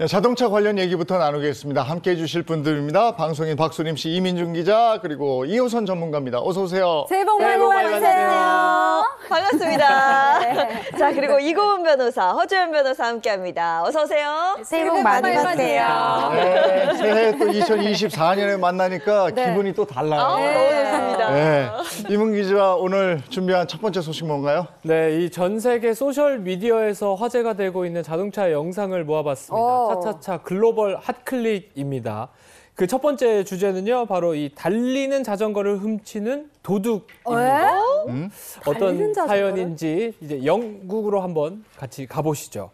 네, 자동차 관련 얘기부터 나누겠습니다. 함께 해주실 분들입니다. 방송인 박소림 씨, 이민중 기자, 그리고 이호선 전문가입니다. 어서 오세요. 새해 복 많이 받으세요. 반갑습니다. 자, 그리고 이고은 변호사, 허주연 변호사 함께합니다. 어서 오세요. 새해 복 많이 받으세요. 네, 새해 또 2024년에 만나니까 네. 기분이 또 달라요. 아, 너무 좋습니다. 네. 이문 기자 오늘 준비한 첫 번째 소식 뭔가요? 네, 이 전 세계 소셜 미디어에서 화제가 되고 있는 자동차 영상을 모아봤습니다. 오. 차차차 글로벌 핫클릭입니다. 그 첫 번째 주제는요, 바로 이 달리는 자전거를 훔치는 도둑입니다. 왜? 어떤? 사연인지 이제 영국으로 한번 같이 가보시죠.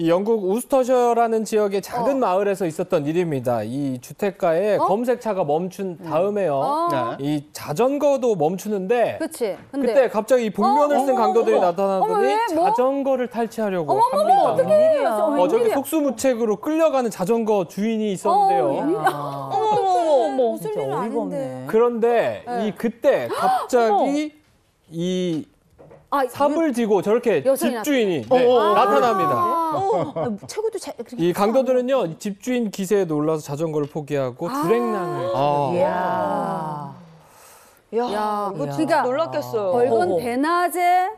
이 영국 우스터셔라는 지역의 작은 어. 마을에서 있었던 일입니다. 이 주택가에 검색차가 멈춘 다음에요. 어. 네. 이 자전거도 멈추는데 그치. 근데 그때 갑자기 이 복면을 어, 쓴 어머, 강도들이 어머. 나타나더니 어머, 왜? 뭐? 자전거를 탈취하려고 어머, 어머, 합니다. 어떻게? 어, 저기 속수무책으로 끌려가는 자전거 주인이 있었는데요. 어머머머. 무슨 일은 아닌데. 그런데 네. 이 그때 갑자기 이 아, 삽을 쥐고 저렇게 여성이 집주인이 어, 네, 어, 어. 나타납니다. 아, 최고도 자, 그렇게 이 강도들은요 이 집주인 기세에 놀라서 자전거를 포기하고 드랙낭을 아, 이야. 야, 야, 이거 야. 진짜 놀랐겠어요. 벌건. 대낮에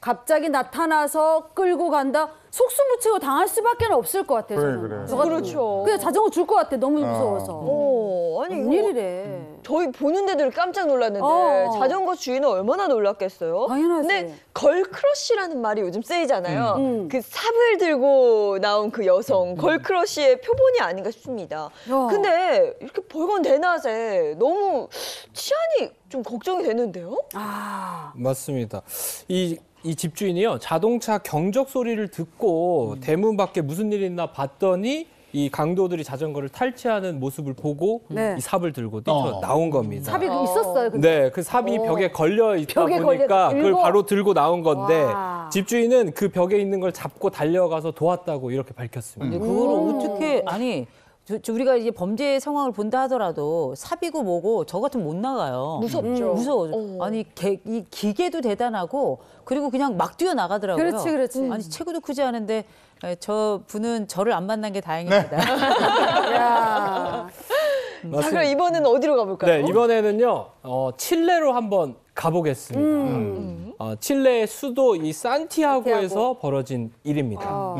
갑자기 나타나서 끌고 간다. 속수무책으로 당할 수밖에 없을 것 같아요. 그래, 저는. 그래. 저 같으면. 그렇죠. 그냥 자전거 줄 것 같아. 너무 무서워서. 어, 아니 이거 웬일이래. 저희 보는데도 깜짝 놀랐는데 어. 자전거 주인은 얼마나 놀랐겠어요. 당연하지. 근데 걸크러쉬라는 말이 요즘 쓰이잖아요. 음. 그 삽을 들고 나온 그 여성 걸크러쉬의 표본이 아닌가 싶습니다. 야. 근데 이렇게 벌건 대낮에 너무 치안이 좀 걱정이 되는데요. 아. 맞습니다. 이, 이 집주인이요 자동차 경적 소리를 듣고 음. 대문 밖에 무슨 일이 있나 봤더니 이 강도들이 자전거를 탈취하는 모습을 보고 네. 이 삽을 들고 뛰쳐 어. 나온 겁니다. 삽이 있었어요. 근데. 네, 그 삽이 어. 벽에 걸려 있다 벽에 보니까 걸려 그걸 들고? 바로 들고 나온 건데 와. 집주인은 그 벽에 있는 걸 잡고 달려가서 도왔다고 이렇게 밝혔습니다. 근데 그거를 어떻게 아니 저, 저 우리가 이제 범죄 상황을 본다 하더라도 삽이고 뭐고 저 같으면 못 나가요. 무섭죠. 무서워. 어. 아니 개, 이 기계도 대단하고 그리고 그냥 막 뛰어 나가더라고요. 그렇지, 그렇지. 아니 체구도 크지 않은데 에, 저 분은 저를 안 만난 게 다행입니다. 야. 자, 그럼 이번에는 어디로 가볼까요? 네, 이번에는요, 어, 칠레로 한번 가보겠습니다. 음. 어, 칠레의 수도 이 산티아고에서 산티아고. 벌어진 일입니다. 어.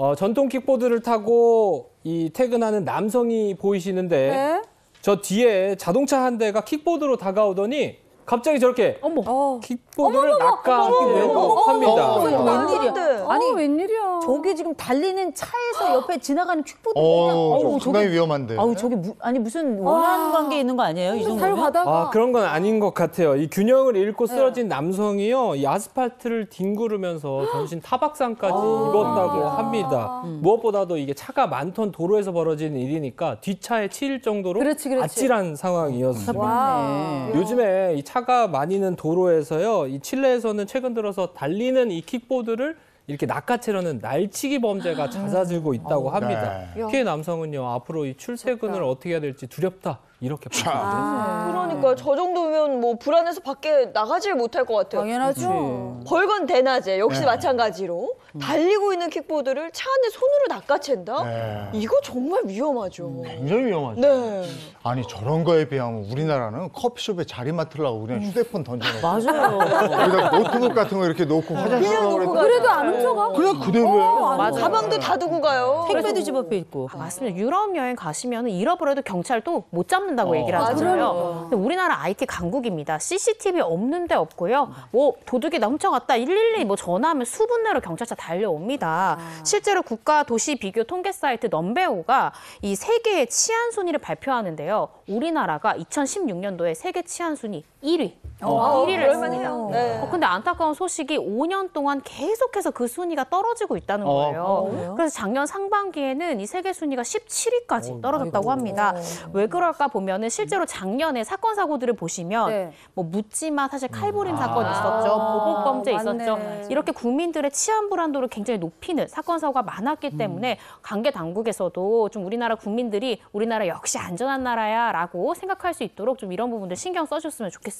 음. 어, 전통 킥보드를 타고 이 퇴근하는 남성이 보이시는데 네? 저 뒤에 자동차 한 대가 킥보드로 다가오더니 갑자기 저렇게 어. 킥보드를 낚아내고 합니다. 어머, 웬일이야? 아니 웬일이야. 저게 지금 달리는 차에서 옆에 지나가는 퀵보드 그냥 어, 어우, 좀 저게 상당히 위험한데. 아우 저게 무, 아니 무슨 원한 관계 있는 거 아니에요? 이 타고 정도면? 가다가 아, 그런 건 아닌 것 같아요. 이 균형을 잃고 쓰러진 남성이요, 이 아스팔트를 뒹구르면서 전신 타박상까지 입었다고 합니다. 무엇보다도 이게 차가 많던 도로에서 벌어지는 일이니까 뒷차에 치일 정도로 그렇지, 그렇지. 아찔한 상황이었습니다. 와. 요즘에 이 차가 많이 는 도로에서요, 이 칠레에서는 최근 들어서 달리는 이 킥보드를 이렇게 낚아채려는 날치기 범죄가 잦아들고 있다고 합니다. 네. 피해 남성은요 앞으로 이 출퇴근을 어떻게 해야 될지 두렵다 이렇게 밝혔습니다. 그러니까 저 정도면 뭐 불안해서 밖에 나가질 못할 것 같아요. 당연하죠. 벌건 대낮에 역시 네. 마찬가지로 달리고 있는 킥보드를 차 안에 손으로 낚아챈다? 네. 이거 정말 위험하죠. 굉장히 위험하죠. 네. 아니 저런 거에 비하면 우리나라는 커피숍에 자리 맡으려고 그냥 휴대폰 던져놓고 맞아요. 여기다 노트북 같은 거 이렇게 놓고 화장실 그냥 가고 놓고 그랬더니 그래도 안 훔쳐가? 그냥 그대로예요. 맞아. 가방도 다 두고 가요. 택배도 집 앞에 있고. 아, 맞습니다. 유럽 여행 가시면 잃어버려도 경찰도 못 잡는 다고 어. 얘기를. 하잖아요. 근데 우리나라 IT 강국입니다. CCTV 없는 데 없고요. 뭐 도둑이 나 훔쳐갔다 112 뭐 전화하면 수분 내로 경찰차 달려옵니다. 실제로 국가 도시 비교 통계 사이트 넘베오가 이 세계의 치안 순위를 발표하는데요. 우리나라가 2016년도에 세계 치안 순위 1위. 어, 1위를 그럴만해요. 했습니다. 네. 어, 근데 안타까운 소식이 5년 동안 계속해서 그 순위가 떨어지고 있다는 어. 거예요. 그래서 작년 상반기에는 이 세계 순위가 17위까지 떨어졌다고 합니다. 왜 그럴까 보면은 실제로 작년에 사건 사고들을 보시면 네. 뭐 묻지마 사실 칼부림 사건 있었죠, 보복 범죄 있었죠. 맞네. 이렇게 국민들의 치안 불안도를 굉장히 높이는 사건 사고가 많았기 때문에 관계 당국에서도 좀 우리나라 국민들이 우리나라 역시 안전한 나라야라고 생각할 수 있도록 좀 이런 부분들 신경 써줬으면 좋겠습니다.